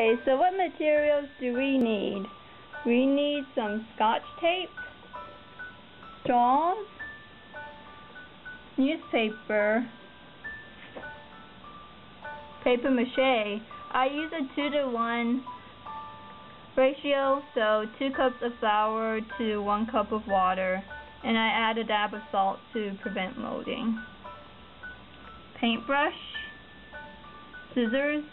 Okay, so what materials do we need? We need some scotch tape, straws, newspaper, paper mache. I use a 2 to 1 ratio, so 2 cups of flour to 1 cup of water, and I add a dab of salt to prevent molding. Paintbrush, scissors,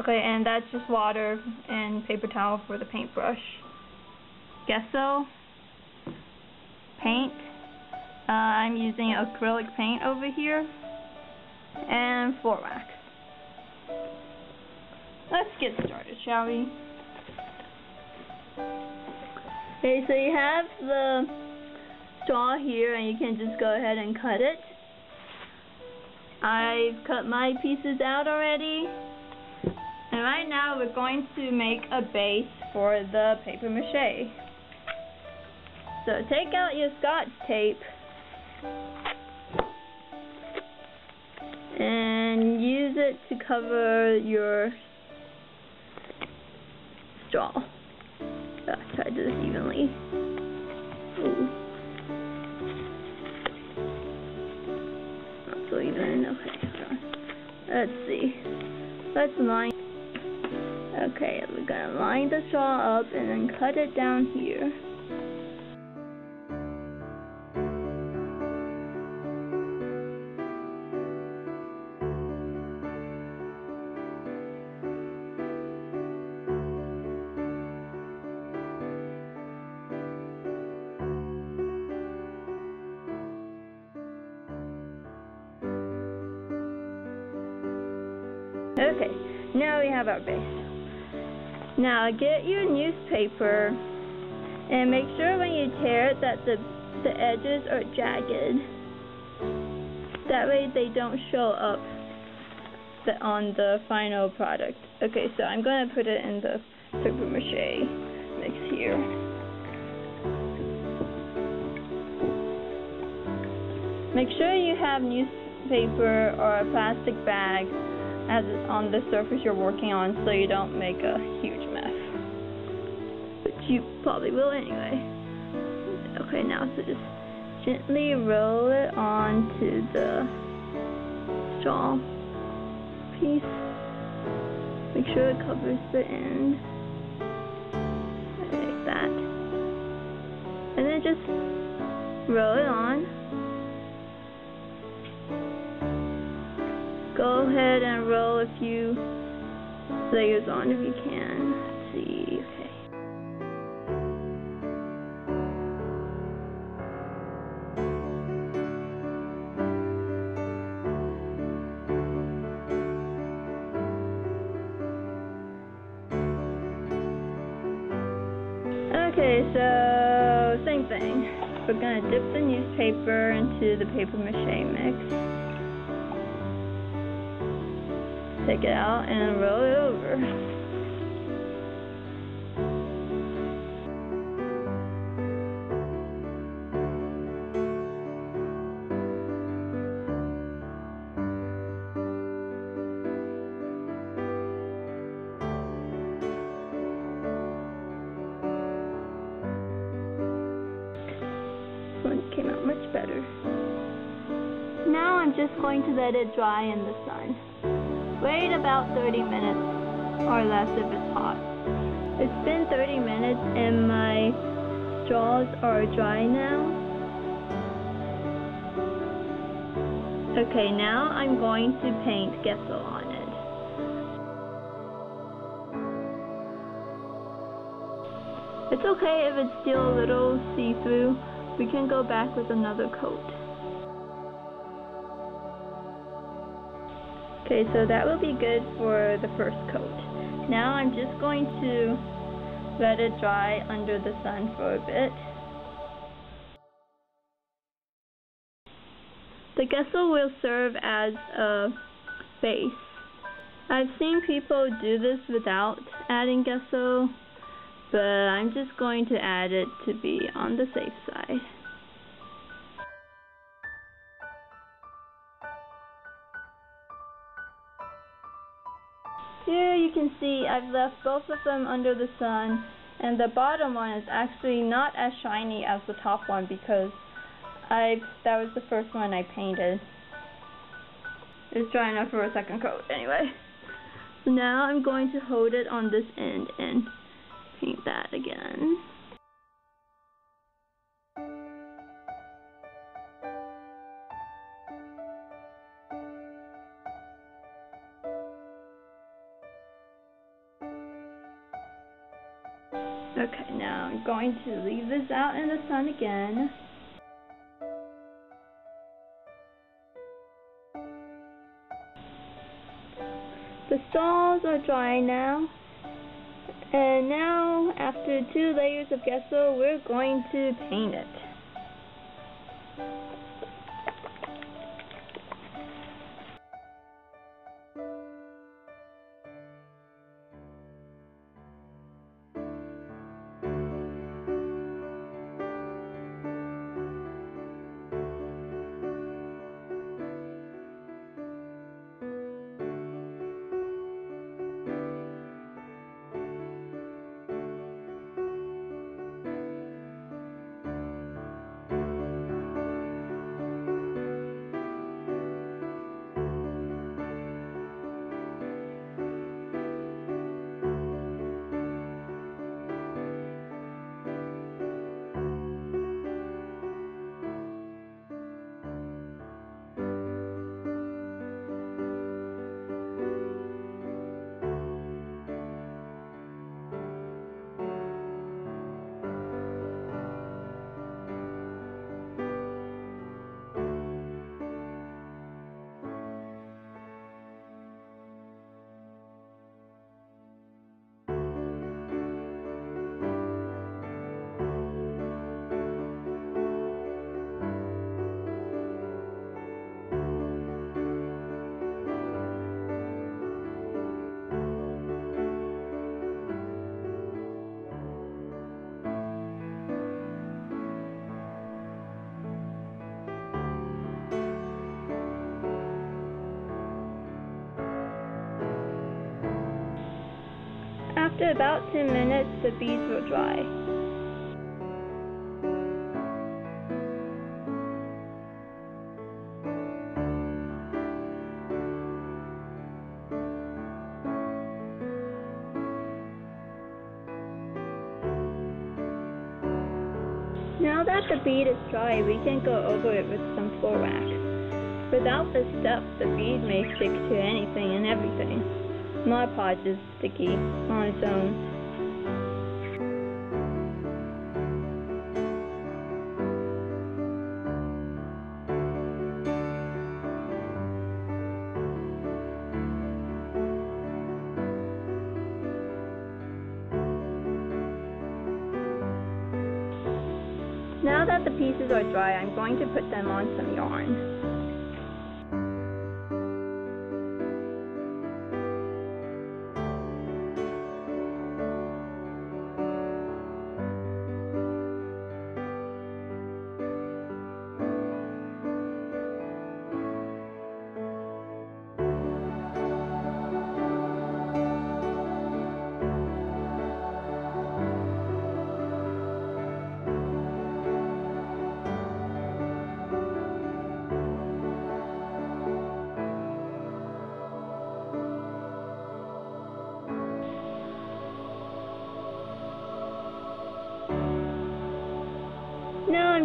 okay, and that's just water and paper towel for the paintbrush. Gesso, paint, uh, I'm using acrylic paint over here, and floor wax. Let's get started, shall we? Okay, so you have the straw here and you can just go ahead and cut it. I've cut my pieces out already. And right now we're going to make a base for the paper mache. So take out your scotch tape and use it to cover your straw. I try to do this evenly. Ooh. Not so even. Okay, let's see. Let's line. Okay, we're gonna line the straw up and then cut it down here. Okay, now we have our base. Now get your newspaper and make sure when you tear it that the, the edges are jagged. That way they don't show up the, on the final product. Okay, so I'm going to put it in the paper mache mix here. Make sure you have newspaper or a plastic bag as on the surface you're working on so you don't make a huge you probably will anyway. Okay, now so just gently roll it onto the straw piece. Make sure it covers the end. Like that. And then just roll it on. go ahead and roll a few layers on if you can. Let's see, okay. So same thing. We're gonna dip the newspaper into the paper mache mix. Take it out and roll it over. Now I'm just going to let it dry in the sun. Wait about 30 minutes or less if it's hot. It's been 30 minutes and my straws are dry now. Okay, now I'm going to paint gesso on it. It's okay if it's still a little see-through. We can go back with another coat. Okay, so that will be good for the first coat. Now I'm just going to let it dry under the sun for a bit. The gesso will serve as a base. I've seen people do this without adding gesso, but I'm just going to add it to be on the safe side. Can see I've left both of them under the sun and the bottom one is actually not as shiny as the top one because I that was the first one I painted. It's dry enough for a second coat anyway. So now I'm going to hold it on this end and paint that again. Okay, now I'm going to leave this out in the sun again. The stalls are dry now. And now, after two layers of gesso, we're going to paint it. After about 10 minutes, the beads will dry. Now that the bead is dry, we can go over it with some floor wax. Without this step, the bead may stick to anything and everything. Mod Podge is sticky on its own. Now that the pieces are dry, I'm going to put them on some yarn.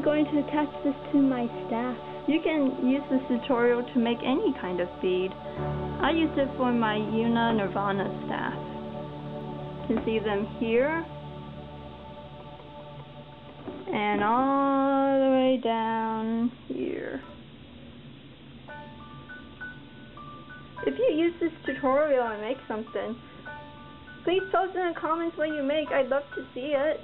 Going to attach this to my staff. You can use this tutorial to make any kind of bead. I used it for my Yuna Nirvana staff. You can see them here. And all the way down here. If you use this tutorial and make something, please post in the comments what you make. I'd love to see it.